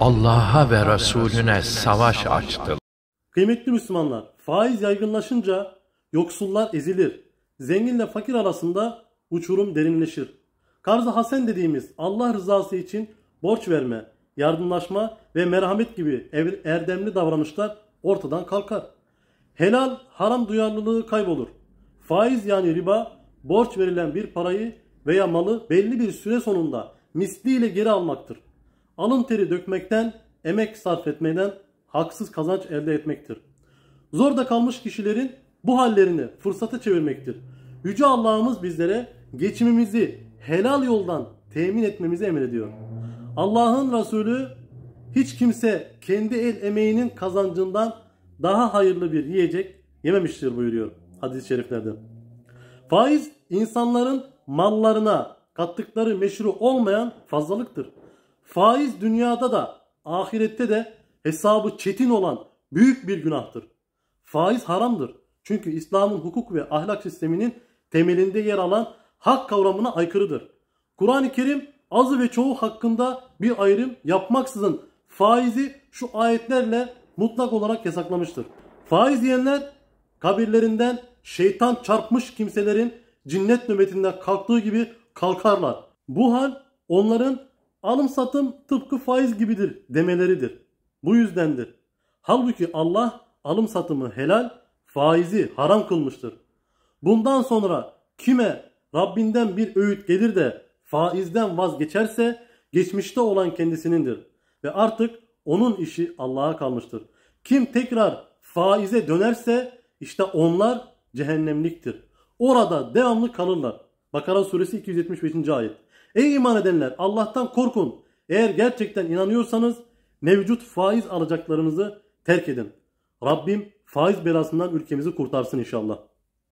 Allah'a ve Resulüne savaş açtılar. Kıymetli Müslümanlar, faiz yaygınlaşınca yoksullar ezilir. Zenginle fakir arasında uçurum derinleşir. Karz-ı hasen dediğimiz Allah rızası için borç verme, yardımlaşma ve merhamet gibi erdemli davranışlar ortadan kalkar. Helal haram duyarlılığı kaybolur. Faiz yani riba borç verilen bir parayı veya malı belli bir süre sonunda misliyle geri almaktır. Alın teri dökmekten, emek sarf etmeden haksız kazanç elde etmektir. Zorda kalmış kişilerin bu hallerini fırsata çevirmektir. Yüce Allah'ımız bizlere geçimimizi helal yoldan temin etmemizi emrediyor. Allah'ın Resulü hiç kimse kendi el emeğinin kazancından daha hayırlı bir yiyecek yememiştir buyuruyor hadis-i şeriflerde. Faiz insanların mallarına kattıkları meşru olmayan fazlalıktır. Faiz dünyada da ahirette de hesabı çetin olan büyük bir günahtır. Faiz haramdır. Çünkü İslam'ın hukuk ve ahlak sisteminin temelinde yer alan hak kavramına aykırıdır. Kur'an-ı Kerim azı ve çoğu hakkında bir ayrım yapmaksızın faizi şu ayetlerle mutlak olarak yasaklamıştır. Faiz diyenler kabirlerinden şeytan çarpmış kimselerin cinnet nöbetinden kalktığı gibi kalkarlar. Bu hal onların alım satım tıpkı faiz gibidir demeleridir. Bu yüzdendir. Halbuki Allah alım satımı helal, faizi haram kılmıştır. Bundan sonra kime Rabbinden bir öğüt gelir de faizden vazgeçerse geçmişte olan kendisinindir. Ve artık onun işi Allah'a kalmıştır. Kim tekrar faize dönerse işte onlar cehennemliktir. Orada devamlı kalırlar. Bakara suresi 275. ayet. Ey iman edenler Allah'tan korkun. Eğer gerçekten inanıyorsanız mevcut faiz alacaklarınızı terk edin. Rabbim faiz belasından ülkemizi kurtarsın inşallah.